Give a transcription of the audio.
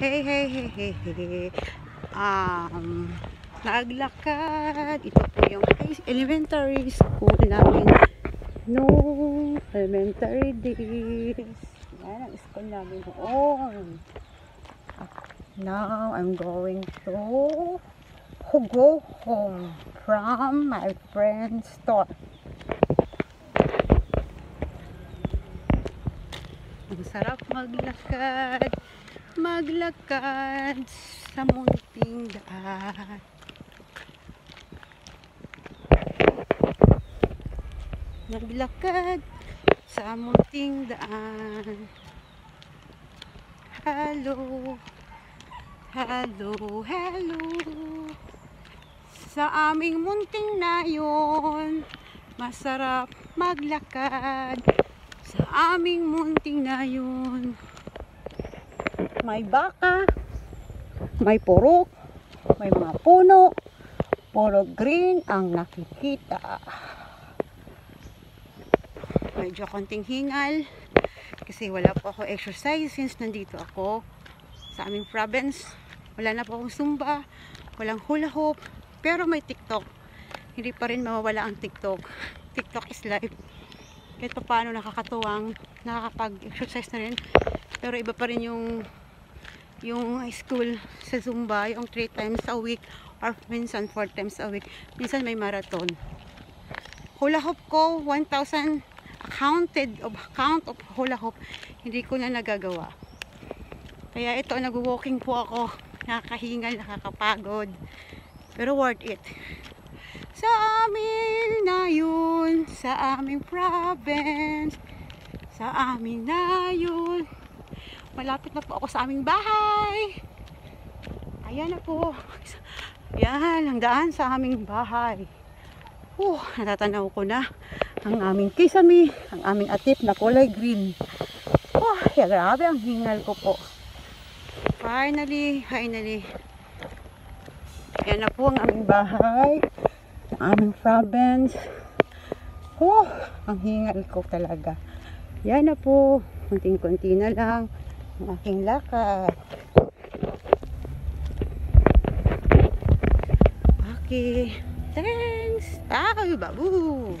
Hey, hey, hey, hey, hey. Um, naglakad. Ito po yung elementary school namin. No elementary days. Yan ang school namin noon. Now, I'm going to go home from my friend's store. Ang sarap maglakad, maglakad sa munting daan. Maglakad sa munting daan. Hello, hello, hello. Sa aming munting nayon, masarap maglakad sa aming munting nayon. May baka, may purok, may mga puno, puro green ang nakikita. Medyo konting hingal kasi wala po ako exercise since nandito ako sa aming province. Wala na po akong zumba, walang hula hoop, pero may TikTok. Hindi pa rin mawawala ang TikTok. TikTok is life kahit pa paano nakakatuwang nakakapag-exercise na rin pero iba pa rin yung yung school sa Zumba yung 3 times a week or minsan 4 times a week. Minsan may marathon. Hula hoop ko 1,000 counted of count of hula hoop hindi ko na nagagawa. Kaya ito nag-walking po ako. Nakakahingal, nakakapagod. Pero worth it. Sa amin na yun, sa aming province, sa amin na yun. Malapit na po ako sa aming bahay. Ayan na po. Yan, ang daan sa aming bahay. Uh, natatanaw ko na ang aming kisame, ang aming atip na kulay green. Oh, ya, grabe ang hingal ko po. Finally, finally. Yan na po ang aming bahay aming province. Oh, ang hingal ko talaga. Yan na po. Kunting-kunti na lang ang aking lakad. Okay. Thanks. Bye, babu.